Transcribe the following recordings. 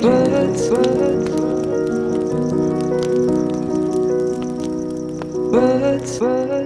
birds, birds.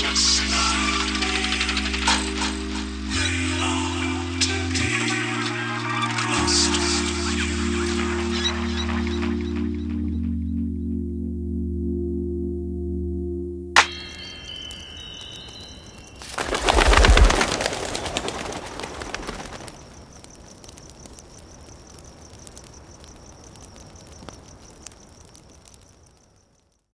Just